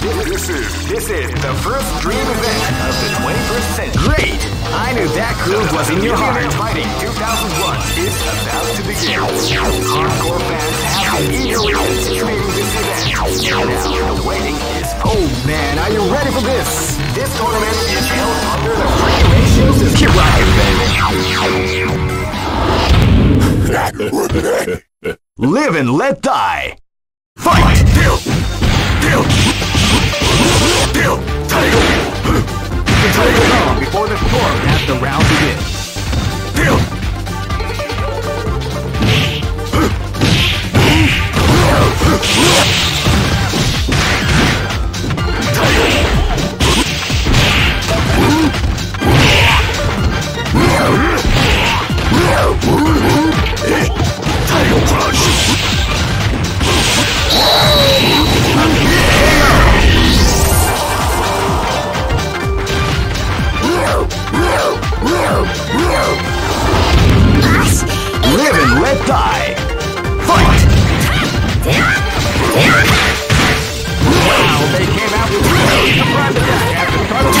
This is this is the first dream event of the 21st century. Great! I knew that groove was in your heart. Fighting 2001 is about to begin. Hardcore fans have been eagerly anticipating this event. Now the waiting is Oh man, are you ready for this? This tournament is held under the regulation system. Keep rocking, baby. Live and let die. Fight! Deal! Deal! Deal! Before the storm as the round begins. Deal! Live and let die. Fight! Wow, they came out with a surprise attack at the start of the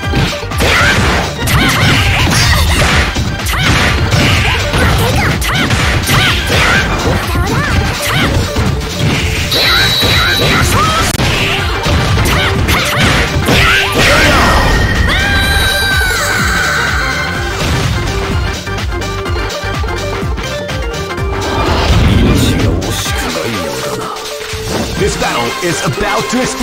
Is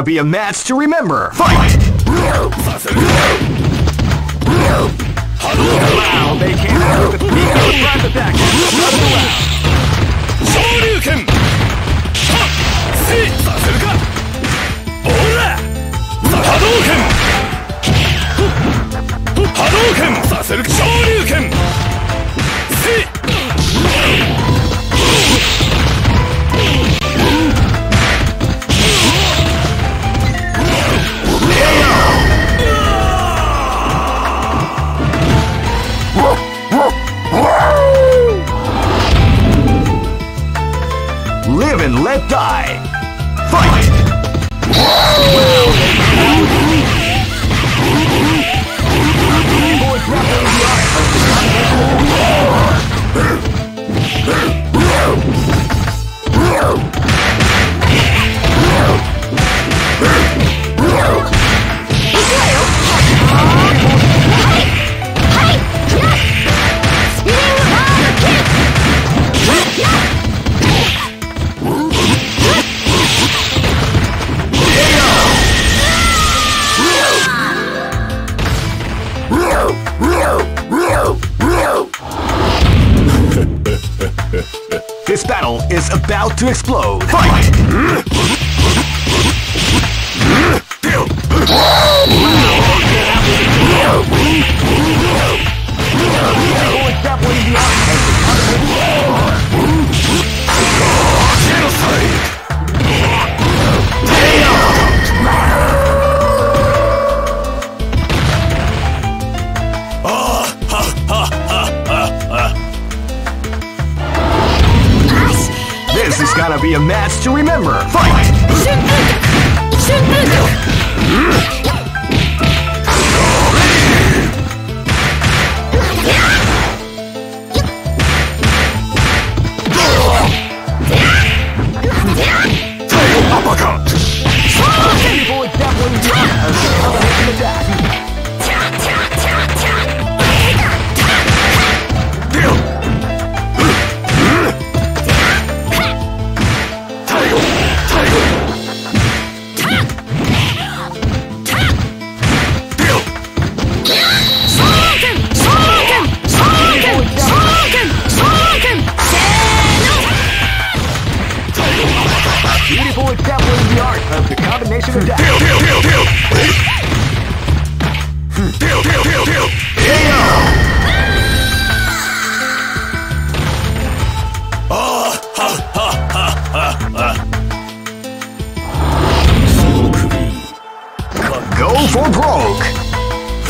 to be a match to remember. Fight! about to explode.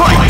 Fight!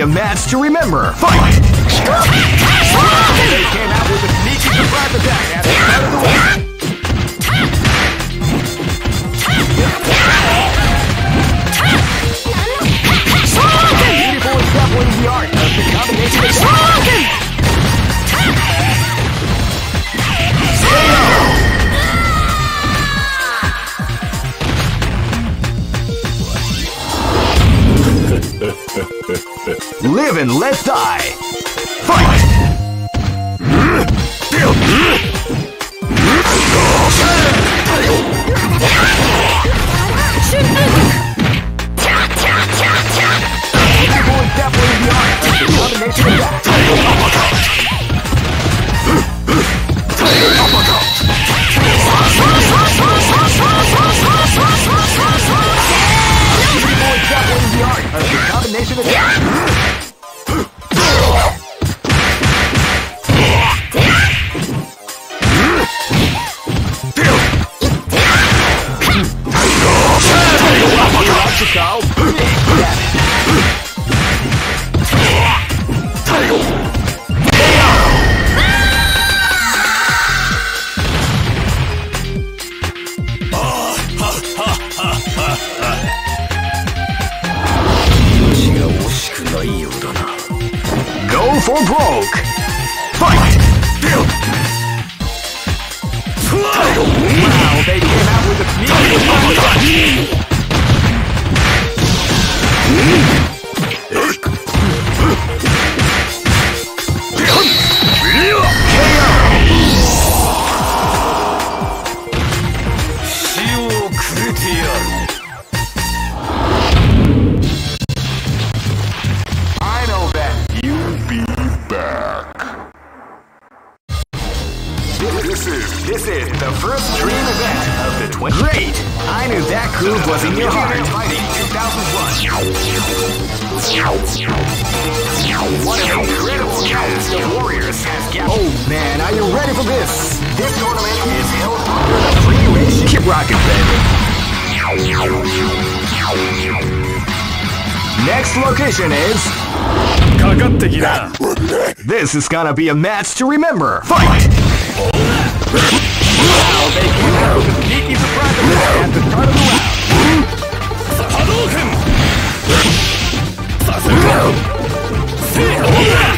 Imagine. is gonna be a match to remember. Fight! Now they can have a sneaky surprise at the start of the round.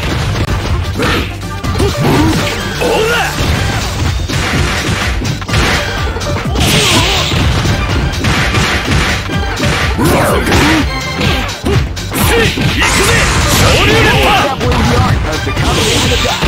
the dark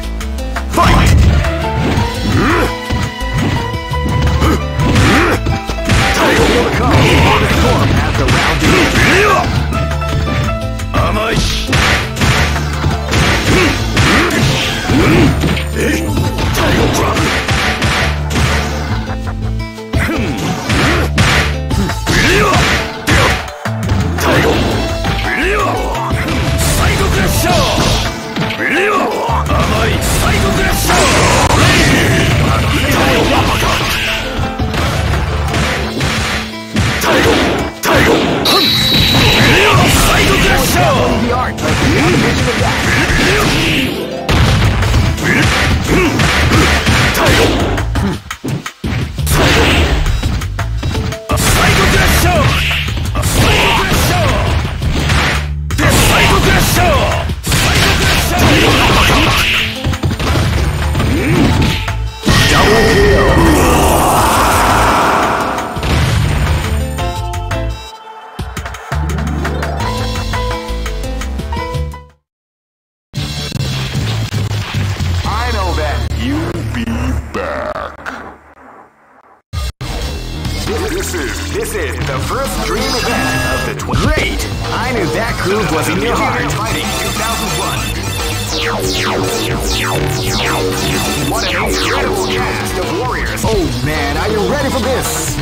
Go!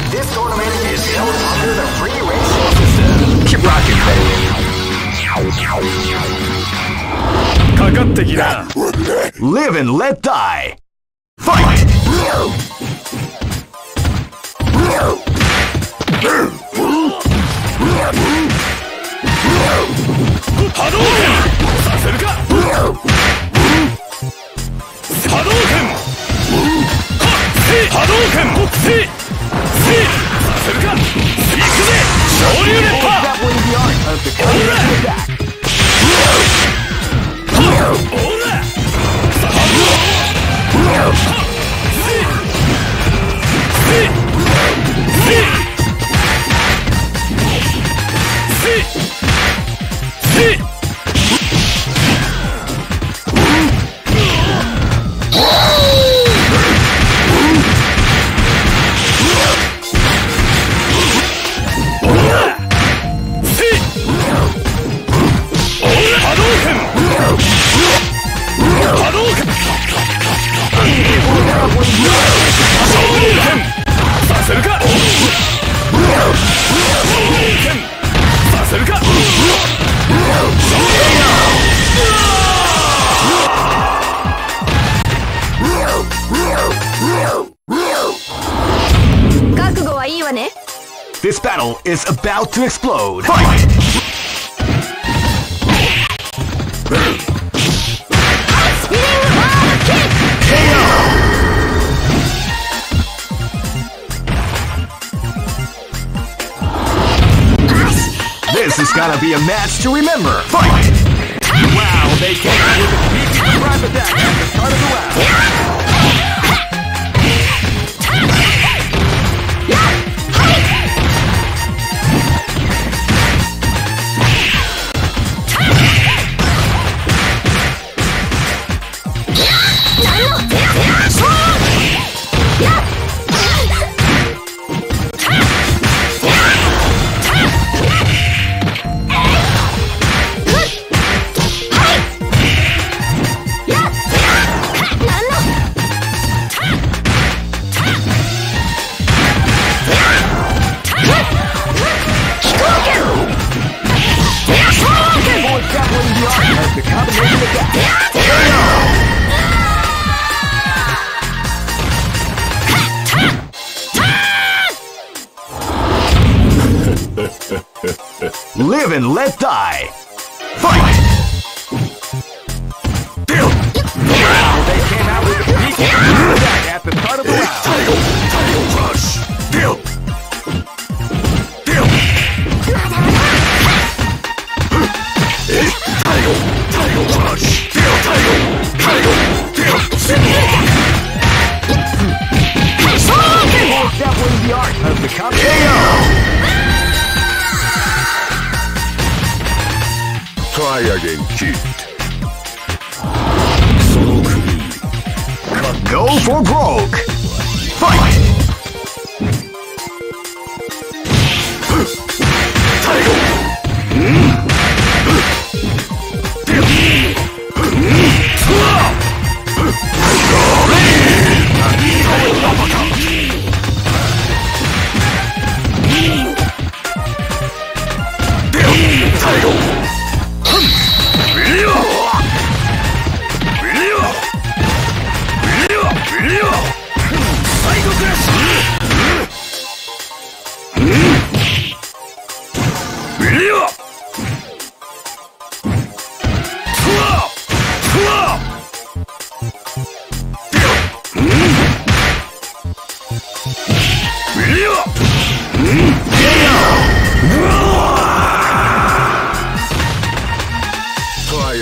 This tournament is held under the free race system. Keep rocking, baby. かかってきな Live and let die! Fight! Hadouken! Hadouken! Oh, about to explode. Fight! This is gonna be a match to remember. Fight! Wow, they came with a at the start of the round. 来了。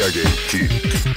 reggae kick.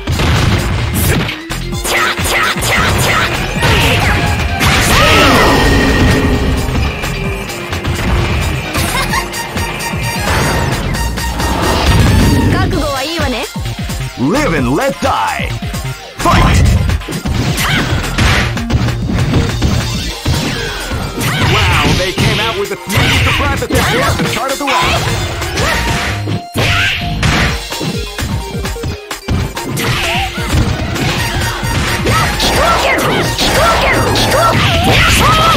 Live and let die. Fight! Wow, they came out with a huge surprise that they lost the chart of the rock. him! Stroking! him! Stroking! him! Stroking!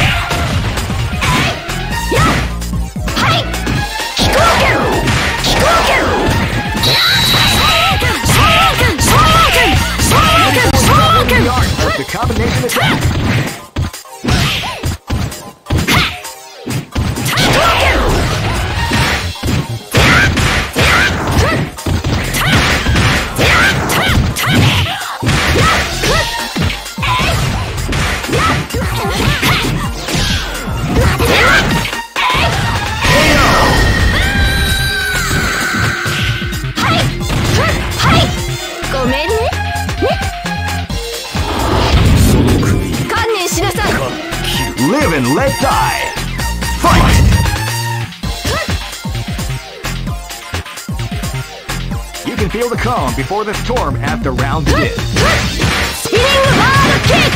him! The combination attack! before the storm after round is. Hard kick!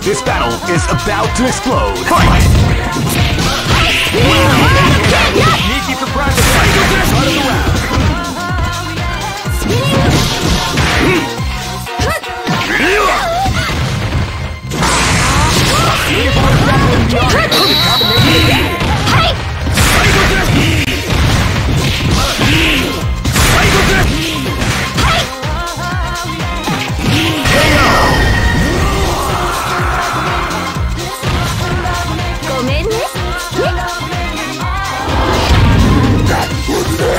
This battle is about to explode. Fight! Sneaky for private out of the round. Yeah.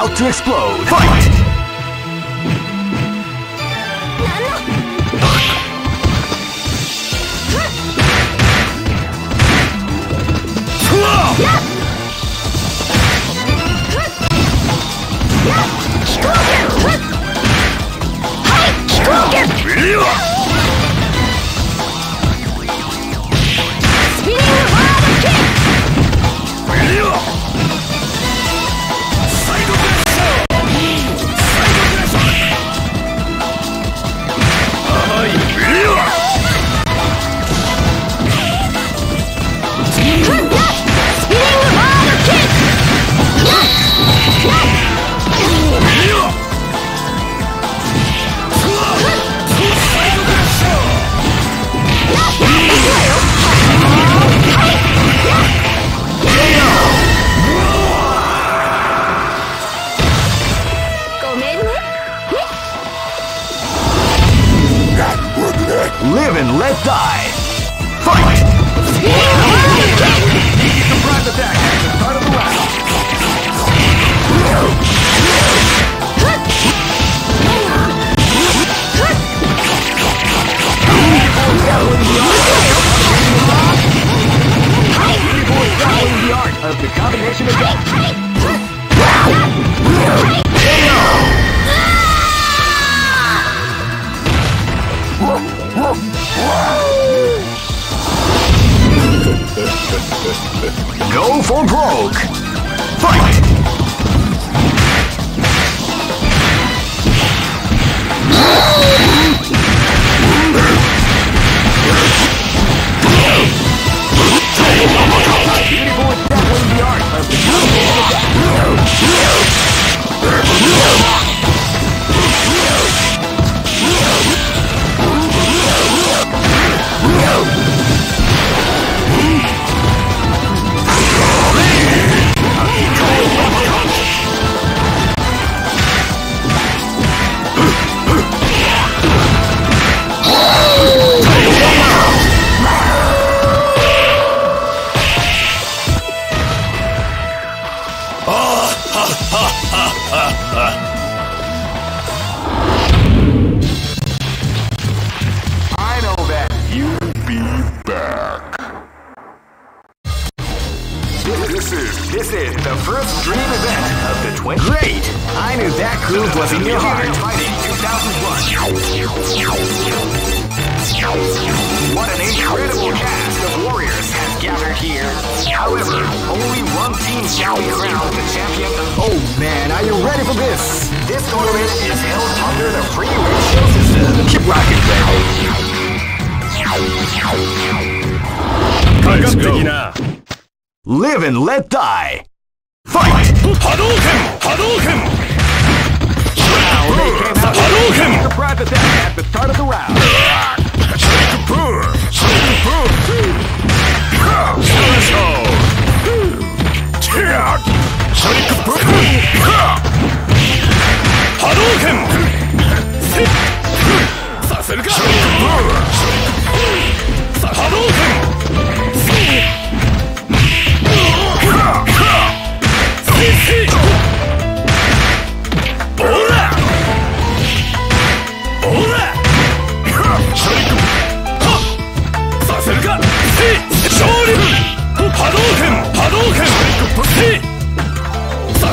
about to explode.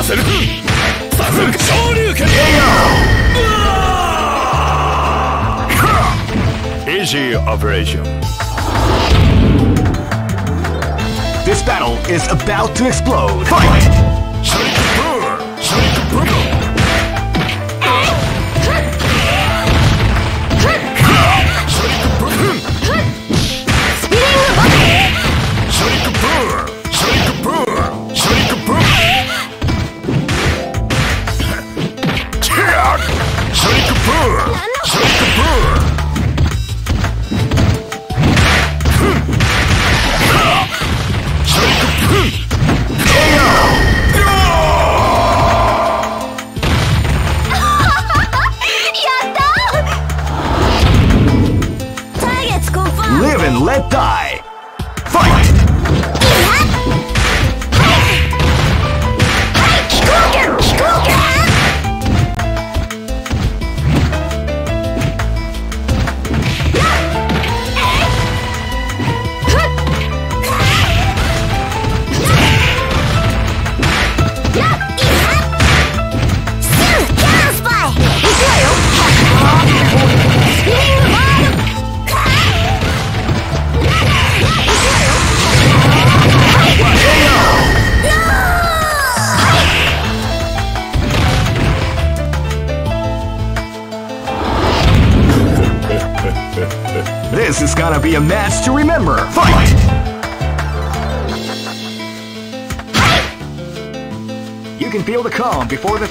せる早速昇竜拳エイジーオペレーション This battle is about to explode. Fight! before the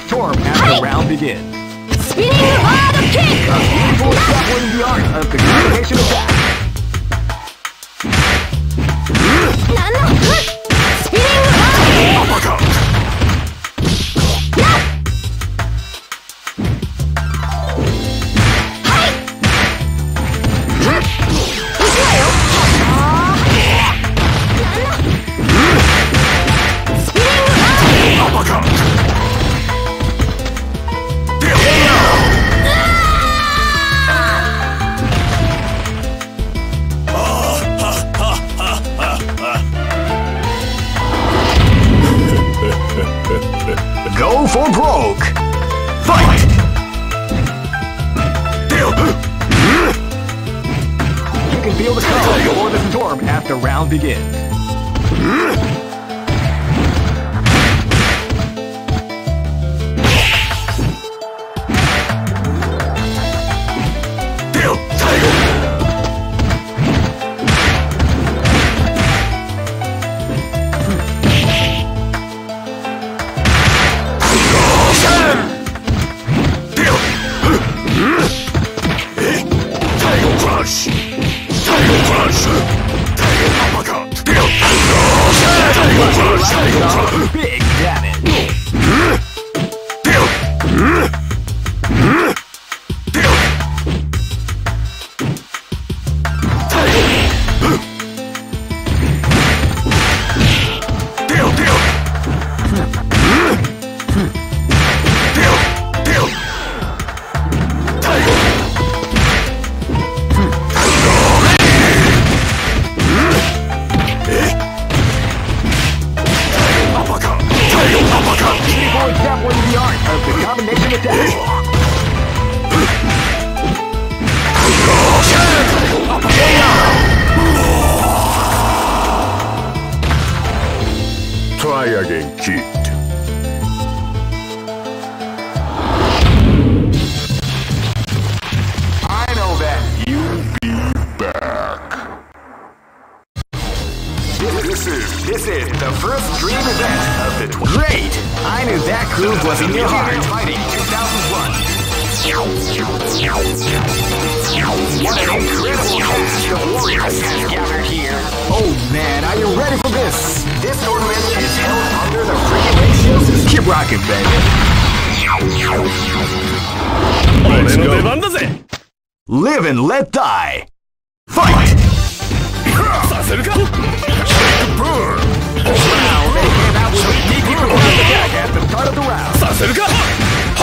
Marketing 2001. What an incredible cast of warriors has gathered here. Oh man, are you ready for this? This tournament is held under the regulations. Keep rocking, baby. Let's go. Live and let die. Fight! Burn! Now, maybe that was a sneaky round at the start of the round.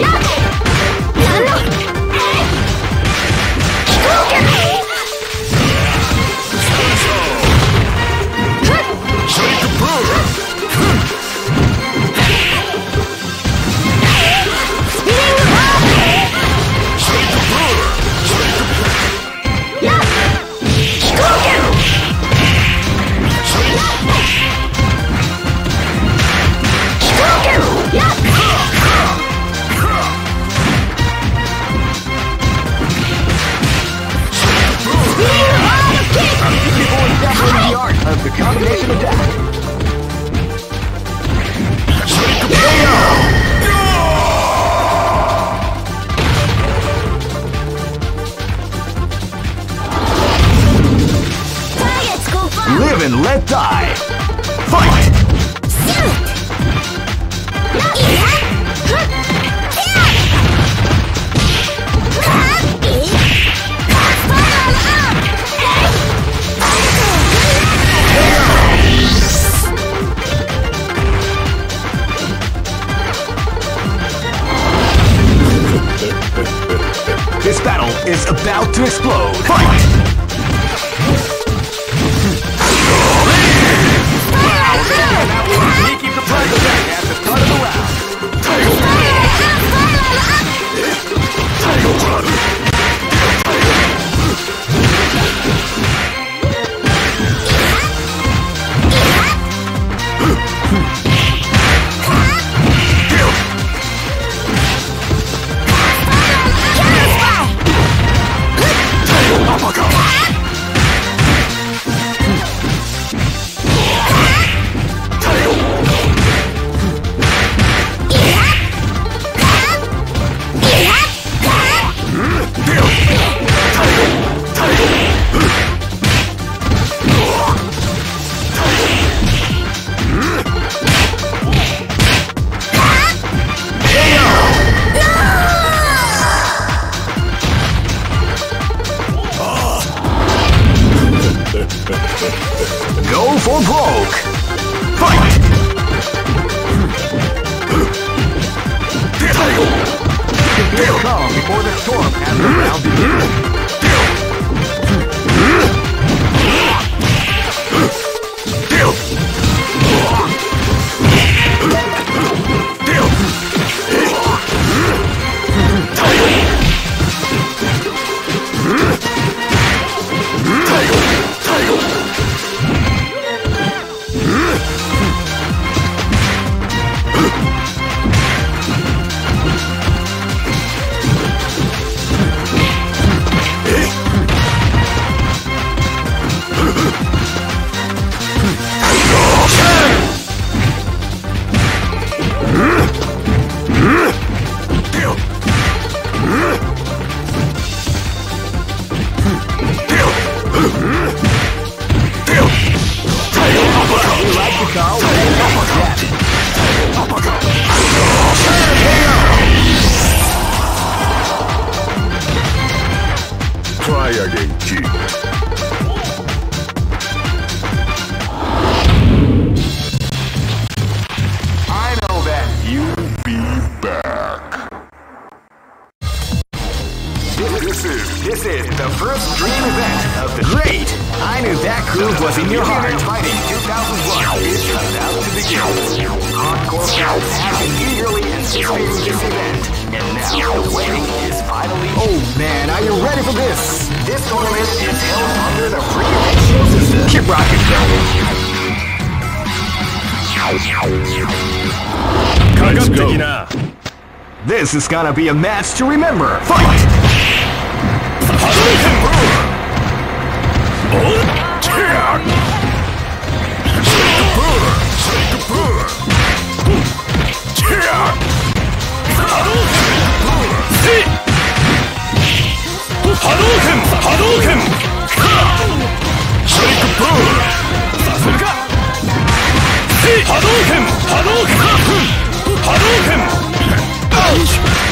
なん of the combination confirmed! Live and let die. Fight! This This is gonna be a match to remember. Fight! Hadouken! Hadouken! Shake Blue! Hadouken! Hadouken! Hadouken! Finish.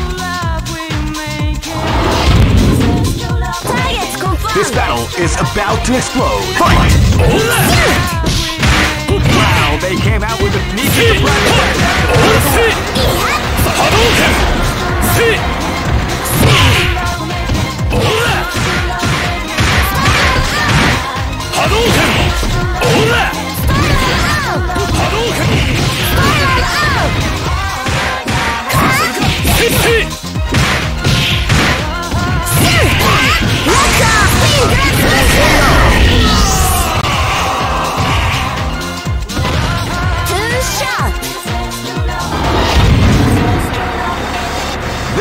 This battle is about to explode. Fight! Wow, they came out with a sneaky surprise attack. Hadouken!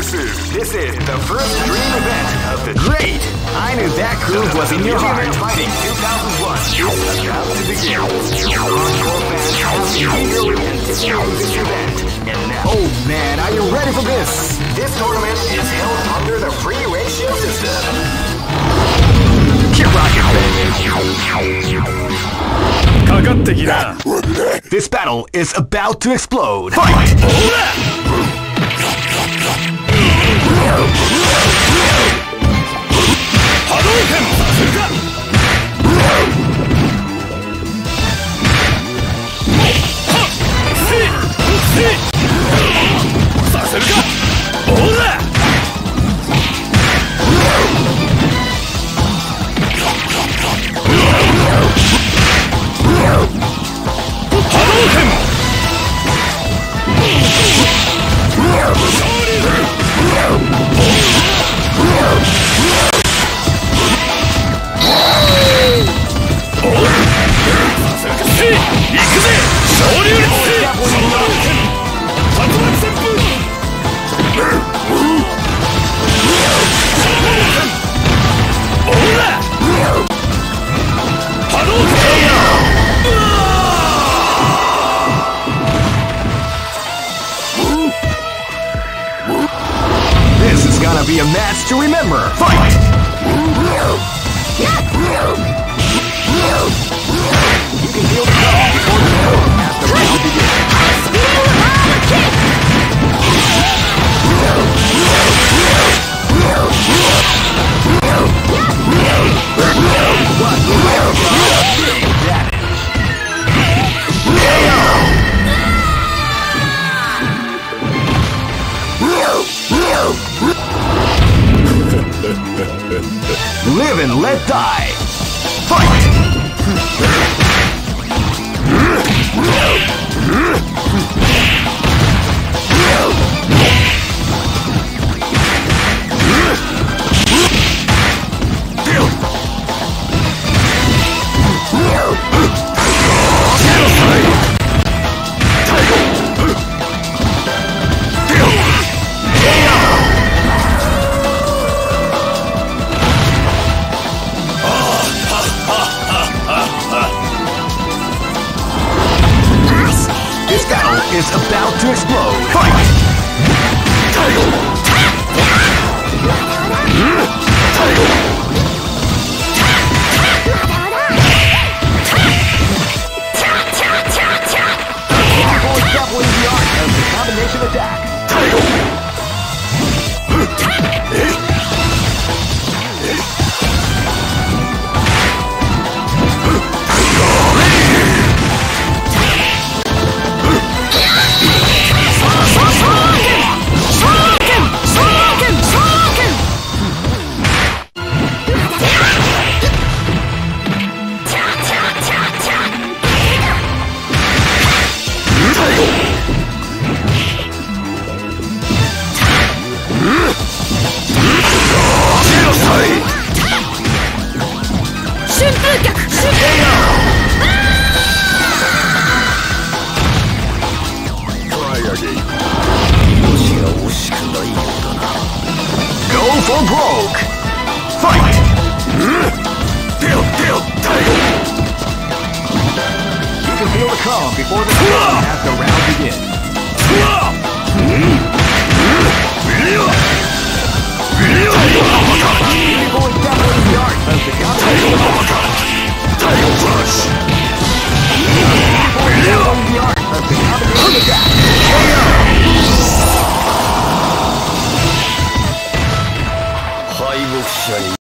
This is this is the first dream event of the great. I knew that groove was in your heart. Fighting 2001 is about to begin. Fans event. And now, oh man, are you ready for this? This tournament is held under the free ratio system. Keep rocking, baby. This battle is about to explode. Fight! Fight is be a match to remember. Fight! You can feel the power Live and let die.